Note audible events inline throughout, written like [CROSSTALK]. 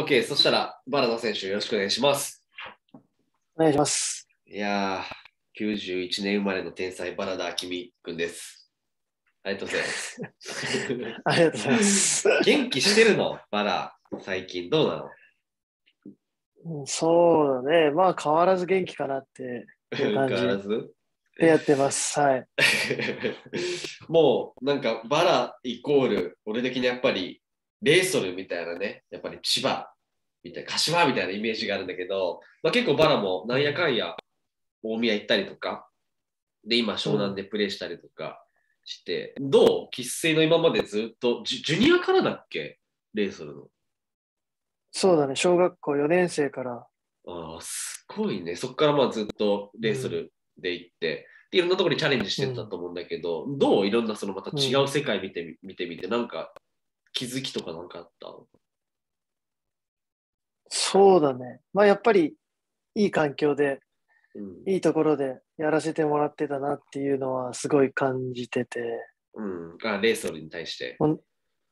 OK、そしたら、バラダ選手、よろしくお願いします。お願いします。いやー、91年生まれの天才、バラダ明美君です。ありがとうございます。[LAUGHS] ありがとうございます。元気してるの？バラ、最近どうなの？うんそうだね。まあ変わらず元気かなって変わらず？でやってます。はい。[LAUGHS] もうなんかバライコール俺的にやっぱりレイソルみたいなねやっぱり千葉みたいな柏みたいなイメージがあるんだけど、まあ、結構バラもなんやかんや大宮行ったりとかで今湘南でプレーしたりとかして、どう？生粋の今までずっとジュジュニアからだっけ？レイソルの。そうだね。小学校4年生から。ああすごいね。そこからまあずっとレイソルで行って、でいろんなところにチャレンジしてたと思うんだけど、どう？いろんなそのまた違う世界見てみ,、見てみてなんか気づきとかなんかあった？そうだね。まあやっぱりいい環境で、うん。いいところでやらせてもらってたなっていうのはすごい感じてて、うん、あレイソルに対して？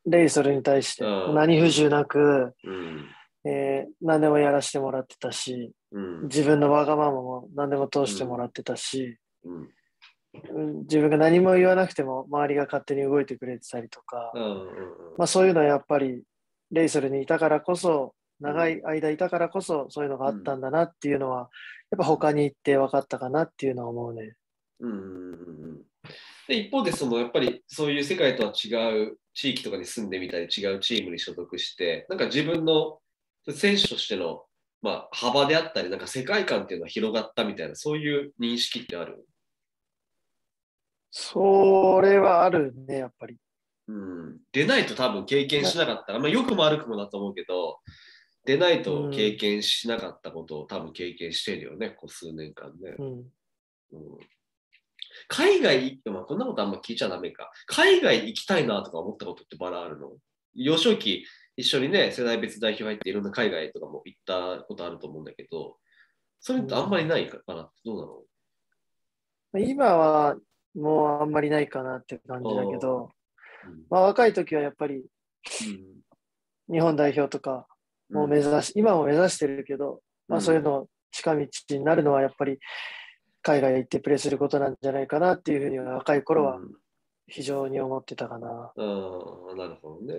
レイソルに対して。うん。何不自由なく、うん。えー何でもやらせてもらってたし、うん。自分のわがままも何でも通してもらってたし、うん。うん自分が何も言わなくても周りが勝手に動いてくれてたりとか、うんうんまあ、そういうのはやっぱりレイソルにいたからこそ長い間いたからこそそういうのがあったんだなっていうのは、やっぱ他に行って分かったかなっていうのは思うね。うんうん。で一方でそのやっぱりそういう世界とは違う地域とかに住んでみたり違うチームに所属してなんか自分の選手としての、まあ、幅であったりなんか世界観っていうのは広がったみたいなそういう認識ってある？それはあるね、やっぱり。うん、出ないと多分経験しなかったら、まあ、良くも悪くもだと思うけど、出ないと経験しなかったことを多分経験してるよね、こう数年間ね。うん、うん、海外行って、まあ、こんなことあんま聞いちゃダメか。海外行きたいなとか思ったことってバラあるの？幼少期一緒にね、世代別代表入っていろんな海外とかも行ったことあると思うんだけど、それってあんまりないかな？ってどう？なの今はもうあんまりないかなって感じだけど、う。ん。まあ、若い時はやっぱり日本代表とかも目指し、今も目指してるけど、まあ、そういうの近道になるのはやっぱり海外行ってプレーすることなんじゃないかなっていうふうには若い頃はうん。非常に思ってたかな。ああ、なるほどね。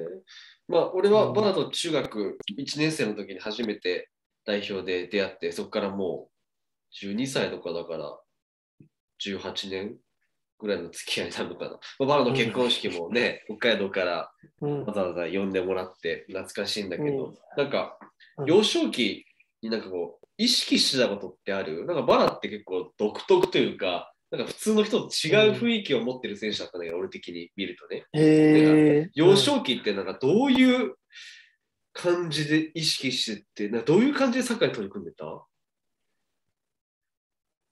まあ、俺はバラと中学1年生の時に初めて代表で出会って、そこからもう12歳とかだから18年ぐらいの付き合いなのかな。まあ、バラの結婚式もね、北海道からうん。わざわざ呼んでもらって懐かしいんだけど、うん。なんかうん。幼少期になんかこう意識してたことってある？なんかバラって結構独特というか、なんか普通の人と違う雰囲気を持ってる選手だったんだけど、俺的に見るとね。へえ幼少期ってなんかどういう感じで意識してって、なんかどういう感じでサッカーに取り組んでた？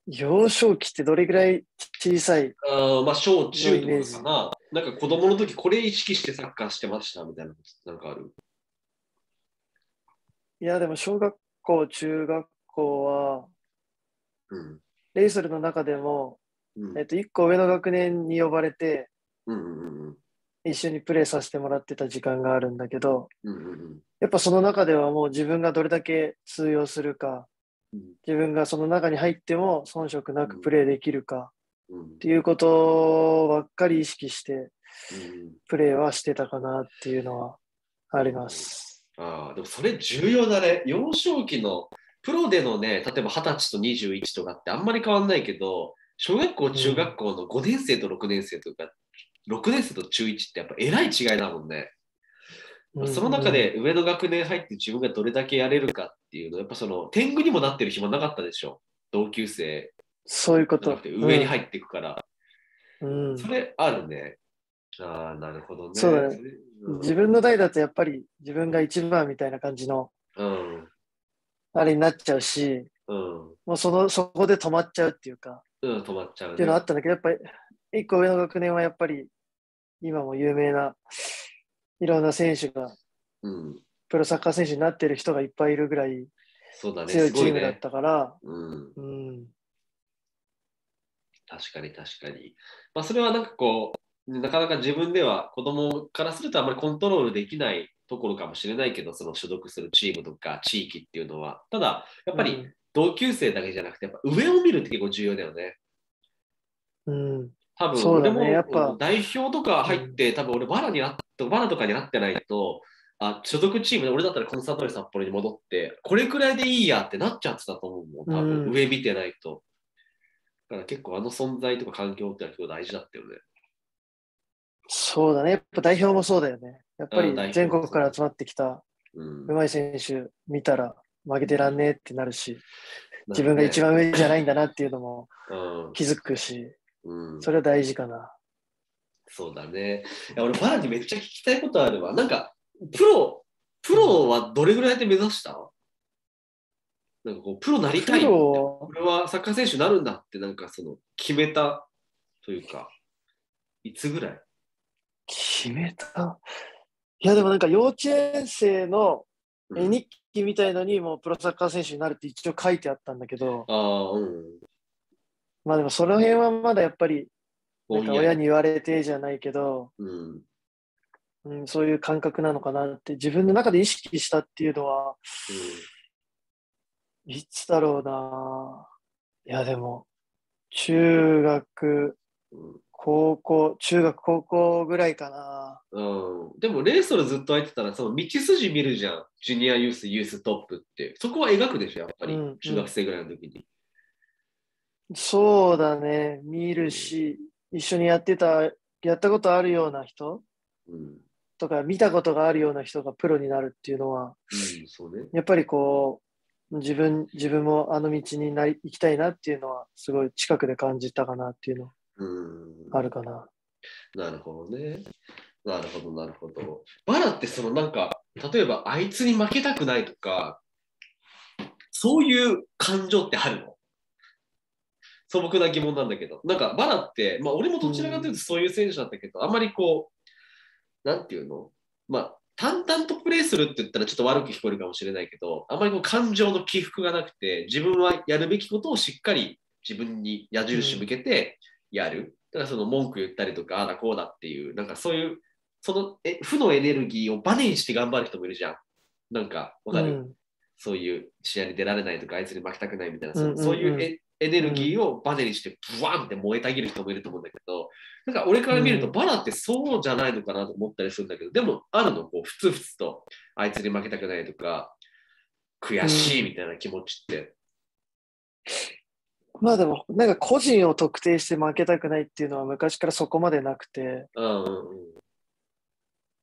幼少期ってどれぐらい小さいあーまあ小中とかかな。なんか子供の時これ意識してサッカーしてましたみたいなことなんかある？いやでも小学校中学校はうん。レイソルの中でも、うん。えっと、1個上の学年に呼ばれてうんうんうん一緒にプレーさせてもらってた時間があるんだけどうんうんやっぱその中ではもう自分がどれだけ通用するかうん自分がその中に入っても遜色なくプレーできるかうんっていうことばっかり意識してうんプレーはしてたかなっていうのはあります。ああ、でもそれ重要だね。幼少期のプロでのね、例えば20歳と21とかってあんまり変わんないけど、小学校、中学校の5年生と6年生とか、6年生と中1ってやっぱえらい違いだもんね。その中で上の学年入って自分がどれだけやれるかっていうの、やっぱその天狗にもなってる暇なかったでしょ？同級生そういうこと上に入っていくから。うんうんそれあるね。ああ、なるほどね。そうだねれうん自分の代だとやっぱり自分が一番みたいな感じのうん。あれになっちゃうし、うん。もうそのそこで止まっちゃうっていうか、うん、止まっちゃう、ね。っていうのあったんだけど、やっぱり一個上の学年はやっぱり今も有名ないろんな選手が、うん。プロサッカー選手になってる人がいっぱいいるぐらいそうだね。強いチームだっ。たから、うん。うん、確かに確かに。まあ、それはなんかこう、なかなか自分では子供からするとあまりコントロールできないところかもしれないけど、その所属するチームとか地域っていうのは。ただ、やっぱりうん同級生だけじゃなくて、やっぱ上を見るって結構重要だよね。うん。多分そうだね。俺もやっぱうん代表とか入って、多分俺バラになっバラとかになってないと、あ所属チームで俺だったらコンサートリ札幌に戻って、これくらいでいいやってなっちゃってたと思うもん、多分、うん。上見てないと。だから結構あの存在とか環境ってのは結構大事だったよね。そうだね。やっぱ代表もそうだよね。やっぱり全国から集まってきたうまい選手見たら負けてらんねえってなるし、自分が一番上じゃないんだなっていうのもうん。気づくし、うん、それは大事かな。そうだね。いや俺、バラにめっちゃ聞きたいことあるわ。なんか、プロ、プロはどれぐらいで目指した？なんかこう、プロなりたい。プロ俺はサッカー選手になるんだって、なんかその、決めたというか、いつぐらい？決めた？いや、でもなんか幼稚園生のうん絵日記みたいのにもうプロサッカー選手になるって一応書いてあったんだけど、ああ、うん。まあでもその辺はまだやっぱりなんか親に。に言われてじゃないけど、うん。うん、そういう感覚なのかなって自分の中で意識したっていうのは、いつだろうな。いや、でも、中学、うん高校、中学、高校ぐらいかな。うん、でもレーストルずっと入ってたらその道筋見るじゃん。ジュニアユース、ユーストップって。そこは描くでしょ、やっぱり。うん中学生ぐらいの時に。そうだね、見るし、一緒にやってた、やったことあるような人うん。とか、見たことがあるような人がプロになるっていうのは、うん、そうね。やっぱりこう、自分、自分もあの道になり行きたいなっていうのは、すごい近くで感じたかなっていうのうん。あるかな。なるほどね。なるほど、なるほど。バラってそのなんか、例えばあいつに負けたくないとか、そういう感情ってあるの？素朴な疑問なんだけど。なんかバラって、まあ俺もどちらかというとそういう選手だったけど、あんまりこう、なんていうの？まあ淡々とプレーするって言ったらちょっと悪く聞こえるかもしれないけど、あんまりこう感情の起伏がなくて、自分はやるべきことをしっかり自分に矢印向けてやる。だからその文句言ったりとか、ああだこうだっていう、なんかそういう、そのえ負のエネルギーをバネにして頑張る人もいるじゃん。なんか、わかる、うんそういう試合に出られないとか、あいつに負けたくないみたいな、そういうエエネルギーをバネにして、ブワンって燃えたぎる人もいると思うんだけど、なんか俺から見ると、うんバラってそうじゃないのかなと思ったりするんだけど、でもあるの、こう、ふつふつと、あいつに負けたくないとか、悔しいみたいな気持ちって。まあでも、なんか個人を特定して負けたくないっていうのは昔からそこまでなくて、うんうんうん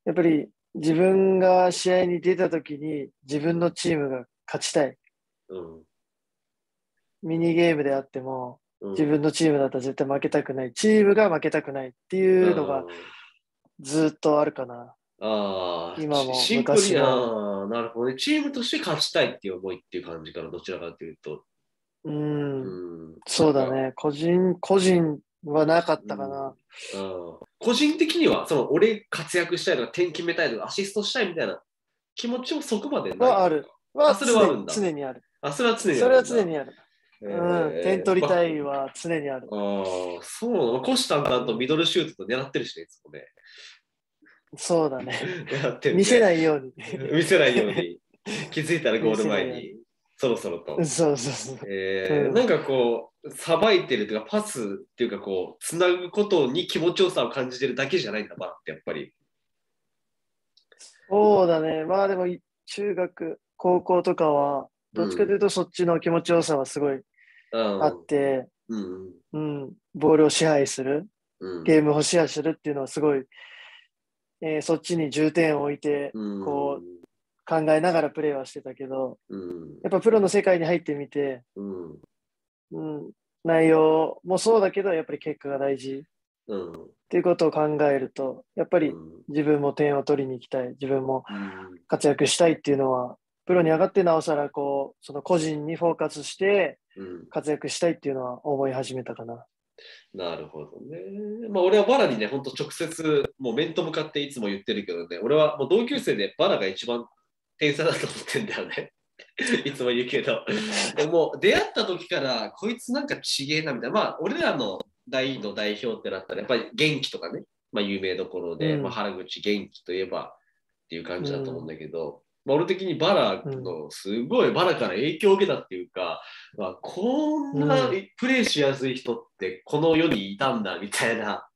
やっぱり自分が試合に出た時に自分のチームが勝ちたい。うんミニゲームであっても、うん自分のチームだったら絶対負けたくない。チームが負けたくないっていうのがうんずっとあるかな。ああ、今もシンプルに昔もあーなるほどね。チームとして勝ちたいっていう思いっていう感じから、どちらかというと。う。うんんそうだ。ね。個人、個人はなかったかな。うん個人的には、その俺活躍したいとか、点決めたいとか、アシストしたいみたいな気持ちもそこまでない。はある。はあそれはあるんだ常常にある。あ、それは常にあそれは常にある。えうん。ー点取りたいは常にある。ああ、そうなの。虎視眈々とミドルシュートと狙ってるしね、いつもね。そうだね。狙ってるね見せないように。[LAUGHS] 見せないように。気づいたらゴール前に、そろそろと。そうそうそう。うんえーなんかこう、さばいてるというか、パスっていうか、こう、つなぐことに気持ちよさを感じてるだけじゃないんだ、バラってやっぱり。そうだね。まあでも、中学、高校とかは、どっちかというとそっちの気持ちよさはすごいうん。あって、うん。うん、ボールを支配する、うん。ゲームを支配するっていうのはすごい、えーそっちに重点を置いてうん。こ考えながらプレーはしてたけど、うん。やっぱプロの世界に入ってみて、うん。うん、内容もそうだけど、やっぱり結果が大事。うんっていうことを考えると、やっぱりうん。自分も点を取りに行きたい、自分もうん。活躍したいっていうのは、プロに上がってなおさらこう、その個人にフォーカスしてうん活躍したいっていうのは思い始めたかな。なるほどね。まあ俺はバラにね、本当直接、もう面と向かっていつも言ってるけどね、俺はもう同級生でバラが一番天才だと思ってんだよね。[LAUGHS] いつも言うけど。でもう出会った時から、こいつなんかちげえなみたいな。まあ俺らの大の代表ってなったら、やっぱり元気とかね、まあ有名どころで、うんまあ、原口元気といえば、っていう感じだと思うんだけど、まあ、俺的にバラのすごいバラから影響を受けたっていうか、まあ、こんなプレイしやすい人ってこの世にいたんだみたいな、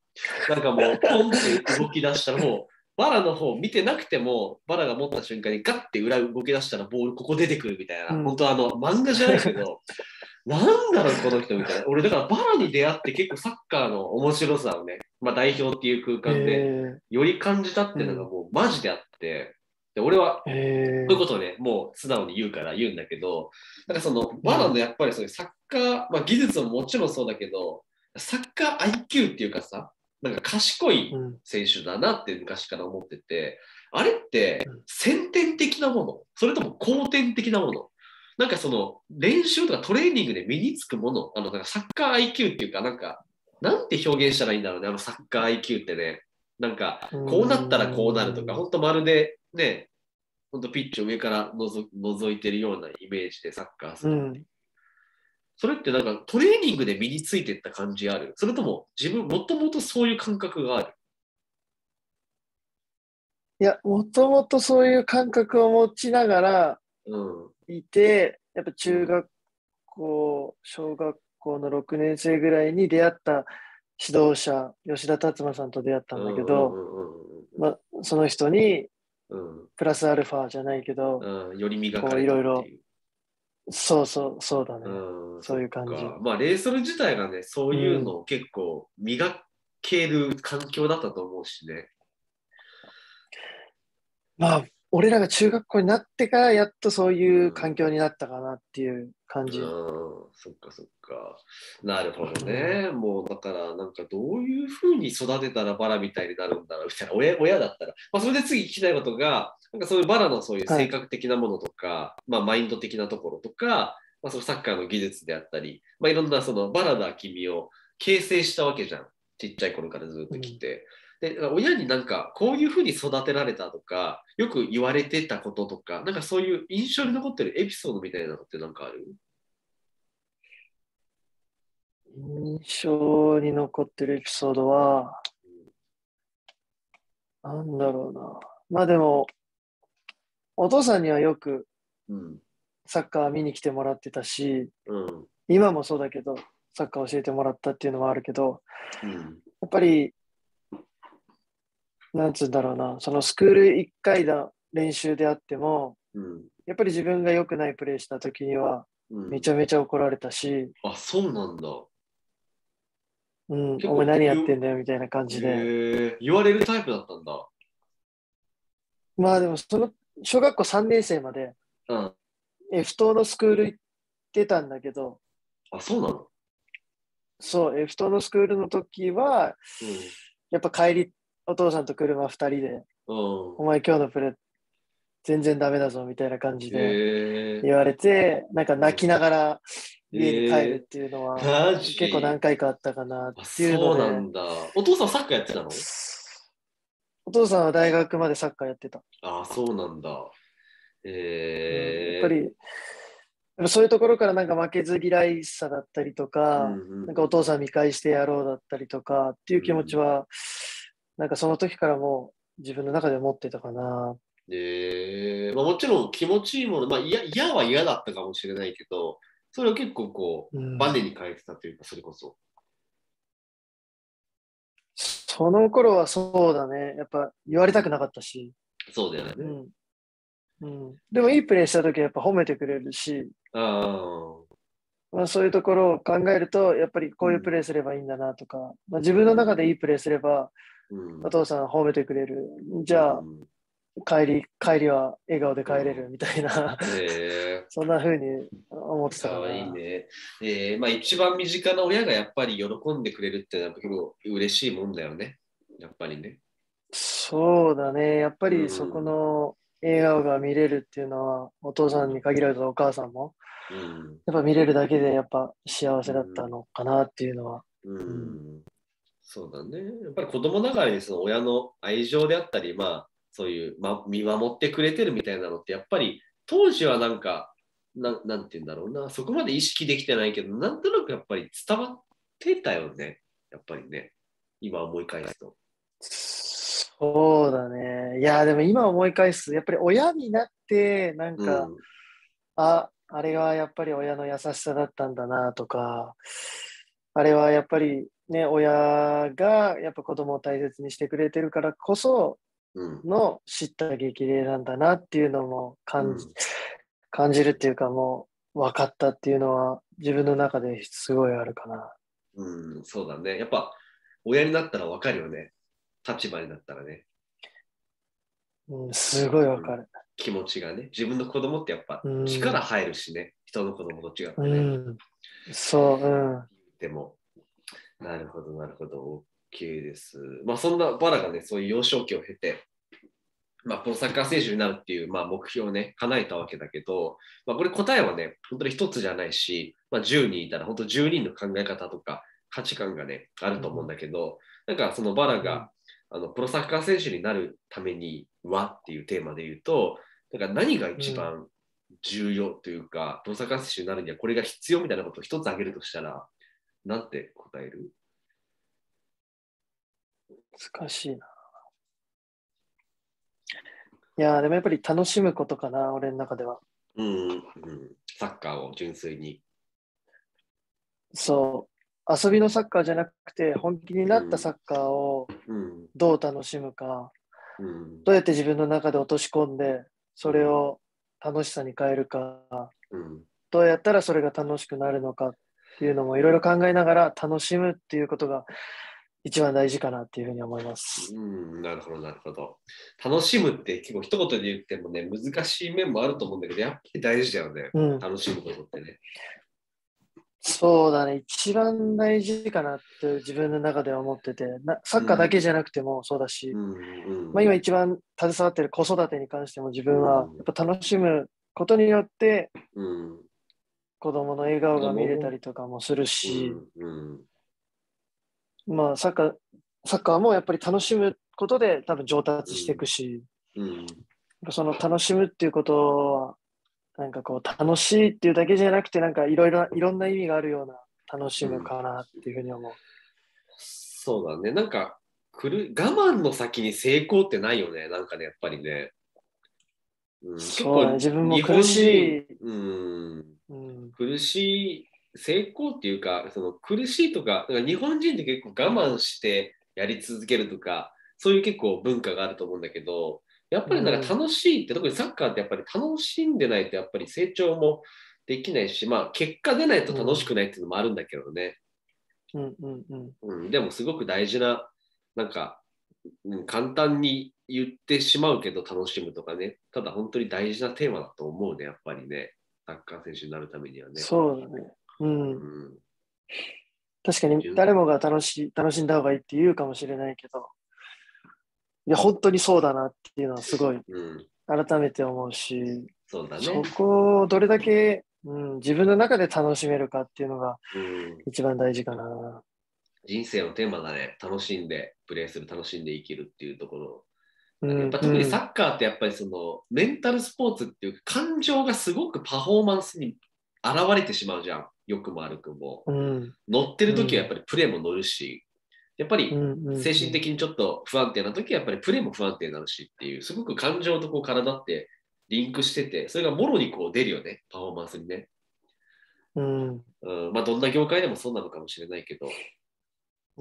なんかもう [LAUGHS] ポンって動き出したらもうバラの方見てなくてもバラが持った瞬間にガッて裏動き出したらボールここ出てくるみたいな、うん、本当あの漫画じゃないけどなんだろうこの人みたいな。俺だからバラに出会って結構サッカーの面白さをね、まあ、代表っていう空間でより感じたっていうのがもうマジであって。で俺は、そういうことをね、もう素直に言うから言うんだけど、なんかその、バラのやっぱりそういうサッカー、まあ技術ももちろんそうだけど、サッカー IQ っていうかさ、なんか賢い選手だなって昔から思ってて、あれって先天的なもの、それとも後天的なもの、なんかその練習とかトレーニングで身につくもの、あのなんかサッカー IQ っていうか、なんか、なんて表現したらいいんだろうね、あのサッカー IQ ってね。なんか、こうなったらこうなるとか、本当まるでね、本当ピッチを上からのぞ覗いてるようなイメージでサッカーする、う。ん、それってなんかトレーニングで身についていった感じある？それとも自分もともとそういう感覚がある？いや、もともとそういう感覚を持ちながらいて、うん、やっぱ中学校、小学校の6年生ぐらいに出会った指導者、吉田達馬さんと出会ったんだけど、まあ、その人にうん、プラスアルファじゃないけど、うん、より磨かれいろいろ。そうそうそうだね、うん、そういう感じ。まあレーソル自体がねそういうのを結構磨ける環境だったと思うしね、まあ俺らが中学校になってからやっとそういう環境になったかなっていう感じ。うん、そっかそっか。なるほどね。うん、もうだからなんかどういうふうに育てたらバラみたいになるんだろうみたいな親親だったら。まあ、それで次聞きたいことが、なんかそういうバラのそういう性格的なものとか、はい、まあマインド的なところとか、まあ、そのサッカーの技術であったり、まあ、いろんなそのバラだ君を形成したわけじゃん。ちっちゃい頃からずっと来て。で親になんかこういうふうに育てられたとかよく言われてたこととかなんかそういう印象に残ってるエピソードみたいなのって何かある？印象に残ってるエピソードは、なんだろうな。まあでも、お父さんにはよくサッカー見に来てもらってたし、うん、今もそうだけど、サッカー教えてもらったっていうのはあるけど、うん、やっぱりなんつうんだろうな、そのスクール1回だ練習であっても、うん、やっぱり自分が良くないプレーした時には、めちゃめちゃ怒られたし、あ、そうなんだ。うん、お前何やってんだよみたいな感じで。言われるタイプだったんだ。まあでも、その小学校3年生まで、うん、F 等のスクール行ってたんだけど、あ、そうなの？そう、F 等のスクールの時は、うん、やっぱ帰りお父さんと車2人で、お前今日のプレー全然ダメだぞみたいな感じで言われて、なんか泣きながら家に帰るっていうのは、結構何回かあったかなっていうので。そうなんだ。お父さんサッカーやってたの？お父さんは大学までサッカーやってた。ああ、そうなんだ。えー、やっぱり、そういうところからなんか負けず嫌いさだったりとか、うんうん、なんかお父さん見返してやろうだったりとかっていう気持ちは、うんなんかその時からも自分の中で持ってたかな。えーまあ、もちろん気持ちいいもの、まあ、嫌嫌は嫌だったかもしれないけど、それを結構こう、うん、バネに変えてたというか、それこそ。その頃はそうだね。やっぱ言われたくなかったし。そうだよね。うんうん、でもいいプレーした時はやっぱ褒めてくれるし、あまあ、そういうところを考えると、やっぱりこういうプレーすればいいんだなとか、まあ、自分の中でいいプレーすれば、お父さん褒めてくれる。じゃあ、帰り、帰りは笑顔で帰れるみたいな、えー、[LAUGHS] そんなふうに思ってたから。いいね。えー、まあ一番身近な親がやっぱり喜んでくれるってのは結構嬉しいもんだよね。やっぱりね。そうだね。やっぱりそこの笑顔が見れるっていうのは、お父さんに限らずお母さんも、うん、やっぱ見れるだけでやっぱ幸せだったのかなっていうのは。うん、うんそうだね。やっぱり子供ながらにその親の愛情であったり、まあ、そういう、ま、見守ってくれてるみたいなのって、やっぱり当時はなんか、ななんて言うんだろうな、そこまで意識できてないけど、なんとなくやっぱり伝わってたよね。やっぱりね。今思い返すと。そうだね。いや、でも今思い返す、やっぱり親になって、なんか、うんあ、あれはやっぱり親の優しさだったんだなとか、あれはやっぱりね、親がやっぱ子供を大切にしてくれてるからこそうんの知った激励なんだなっていうのも感じ,、うん [LAUGHS] 感じるっていうかもう分かったっていうのは自分の中ですごいあるかな。うん、そうだね。やっぱ、親になったら分かるよね。立場になったらね。うん、すごい分かる。気持ちがね。自分の子供ってやっぱうん力入るしね。人の子供と違ってうね。ん、そう、うん。でも、なるほど、なるほど。OK です。まあ、そんなバラがね、そういう幼少期を経て、まあ、プロサッカー選手になるっていう、まあ、目標をね、叶えたわけだけど、まあ、これ答えはね、本当に一つじゃないし、まあ、10人いたら、本当10人の考え方とか価値観がね、あると思うんだけど、なんかそのバラが、あのプロサッカー選手になるためにはっていうテーマで言うと、だから何が一番重要というか、プロサッカー選手になるにはこれが必要みたいなことを一つ挙げるとしたら、なんて答える？難しいな。いやー、でもやっぱり楽しむことかな、俺の中では。うん、うん、サッカーを純粋に。そう、遊びのサッカーじゃなくて、本気になったサッカーをうん、どう楽しむか、うん、どうやって自分の中で落とし込んで、それを楽しさに変えるか、うん、どうやったらそれが楽しくなるのか。っていうのもいろいろ考えながら楽しむっていうことが一番大事かなっていうふうに思います。うん、なるほど、なるほど。楽しむって結構一言で言ってもね、難しい面もあると思うんだけど、やっぱり大事だよね。うん、楽しむことってね。そうだね、一番大事かなって自分の中では思ってて、なサッカーだけじゃなくてもそうだし、うん、うん、まあ、今一番携わってる子育てに関しても自分はうんやっぱ楽しむことによってうん、子供の笑顔が見れたりとかもするし、うん、うん、まあサッカー、サッカーもやっぱり楽しむことで多分上達していくし、うん、その楽しむっていうことは、なんかこう楽しいっていうだけじゃなくて、なんかいろいろ、いろんな意味があるような楽しむかなっていうふうに思う。そうだね。なんか、くる我慢の先に成功ってないよね。なんかね、やっぱりね。うん、そうだね自分も苦しい。人うん、うん、苦しい、成功っていうか、その苦しいとか、か日本人って結構我慢してやり続けるとか、そういう結構文化があると思うんだけど、やっぱりなんか楽しいって、特にサッカーってやっぱり楽しんでないとやっぱり成長もできないし、まあ結果出ないと楽しくないっていうのもあるんだけどね。うん、うん、うん。うん、でもすごく大事な、なんか、うん、簡単に言ってしまうけど楽しむとかね、ただ本当に大事なテーマだと思うね、やっぱりね、サッカー選手になるためにはね。そうだね。うん。うん。確かに誰もが楽しい、楽しんだ方がいいって言うかもしれないけど、いや、本当にそうだなっていうのはすごいうん、改めて思うし、そうだね。そこをどれだけ、うん、自分の中で楽しめるかっていうのがうん、一番大事かな。人生のテーマだね、楽しんでプレーする、楽しんで生きるっていうところ。うんやっぱ特にうんサッカーってやっぱりそのメンタルスポーツっていうか感情がすごくパフォーマンスに現れてしまうじゃん。良くも悪くも。うん乗ってる時はやっぱりプレーも乗るし、やっぱり精神的にちょっと不安定な時はやっぱりプレーも不安定になるしっていう、すごく感情とこう体ってリンクしてて、それがもろにこう出るよね、パフォーマンスにね。うん、うん、まあどんな業界でもそうなのかもしれないけど。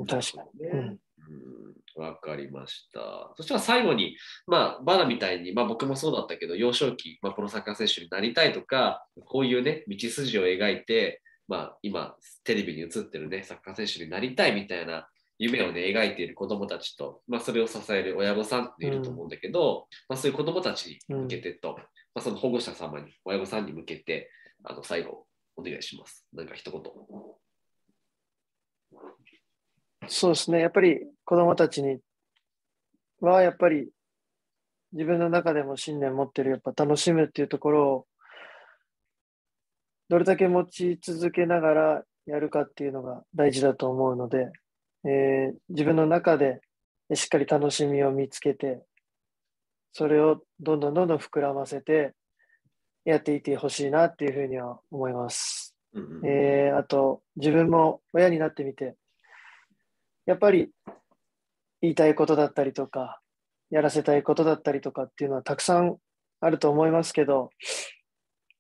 確かに。うんうんわかりました。そしたら最後に、まあ、バナみたいに、まあ僕もそうだったけど、幼少期、まあ、プロサッカー選手になりたいとか、こういうね、道筋を描いて、まあ今、テレビに映ってるね、サッカー選手になりたいみたいな夢をね、描いている子供たちと、まあそれを支える親御さんっていると思うんだけど、まあそういう子供たちに向けてと、まあその保護者様に、親御さんに向けて、あの、最後、お願いします。なんか一言。そうですね。やっぱり子供たちには、やっぱり自分の中でも信念持ってる、やっぱ楽しむっていうところを、どれだけ持ち続けながらやるかっていうのが大事だと思うので、えー自分の中でしっかり楽しみを見つけて、それをどんどんどんどん膨らませてやっていってほしいなっていうふうには思います。うんうんえーあと、自分も親になってみて、やっぱり言いたいことだったりとか、やらせたいことだったりとかっていうのはたくさんあると思いますけど、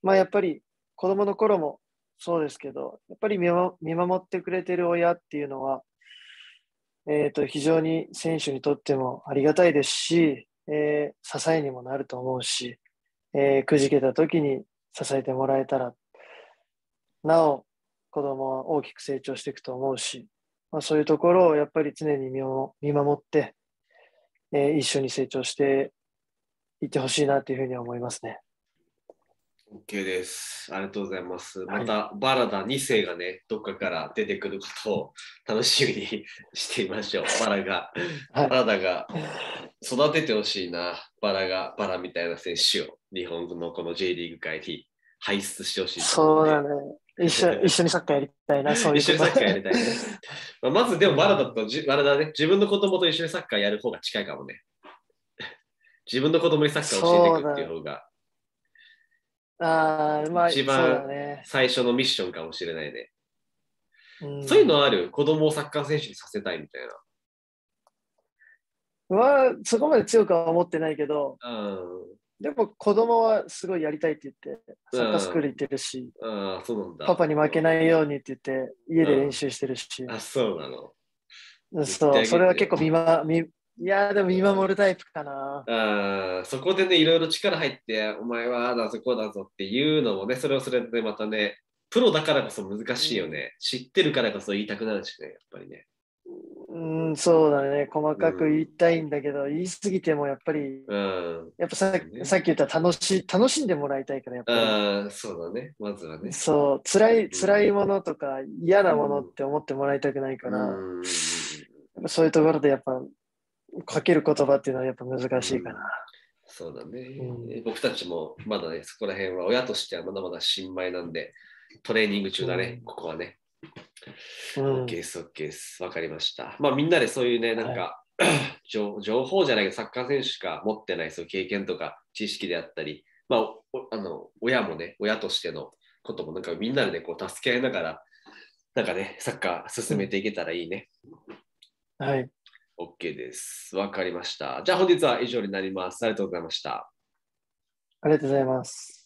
まあやっぱり子供の頃もそうですけど、やっぱり見守ってくれてる親っていうのは、えっ、ー、と、非常に選手にとってもありがたいですし、えー、支えにもなると思うし、えー、くじけた時に支えてもらえたら、なお子供は大きく成長していくと思うし、まあ、そういうところをやっぱり常に見守って、えー、一緒に成長していってほしいなというふうに思いますね。OK です。ありがとうございます。また、はい、バラダ2世がね、どっかから出てくることを楽しみに [LAUGHS] していましょう。バラが、はい、バラダが育ててほしいな。バラが、バラみたいな選手を日本のこの J リーグ界に輩出してほしい。そうだね。一緒一緒にサッカーやりたいな、そういう一緒にサッカーやりたいね。[LAUGHS] まあ、まずでもバラだとじ、バラだね、自分の子供と一緒にサッカーやる方が近いかもね。[LAUGHS] 自分の子供にサッカーを教えていくっていう方が。ああ、まあ、一番最初のミッションかもしれないね。そうそういうのある子供をサッカー選手にさせたいみたいな。は、そこまで強くは思ってないけど、うん、でも子供はすごいやりたいって言って、サッカースクール行ってるし、あそうなんだパパに負けないようにって言って、家で練習してるし。あ、そうなの。そう、それは結構見,、ま、見いやでも見守るタイプかな。あそこでね、いろいろ力入って、お前はだぞこうだぞっていうのもね、それをそれでまたね、プロだからこそ難しいよね。うん、知ってるからこそ言いたくなるしね、やっぱりね。うん、そうだね。細かく言いたいんだけど、うん、言い過ぎてもやっぱり、うん、やっぱさ,、ね、さっき言った楽し楽しんでもらいたいから、やっぱり。あそうだね。まずはね。そう、辛い、辛いものとか嫌なものって思ってもらいたくないから、うん、そういうところでやっぱ、かける言葉っていうのはやっぱ難しいかな。そうだね、僕たちもまだね、そこら辺は親としてはまだまだ新米なんで、トレーニング中だね、ここはね。OK です、OK です。わかりました。まあみんなでそういうね、なんか、[COUGHS] はい、情報じゃないけど、サッカー選手しか持ってないそう経験とか知識であったり、まあ、あの親もね、親としてのこともなんかみんなでね、こう助け合いながら、なんかね、サッカー進めていけたらいいね。はい。OK です。わかりました。じゃあ本日は以上になります。ありがとうございました。ありがとうございます。はい。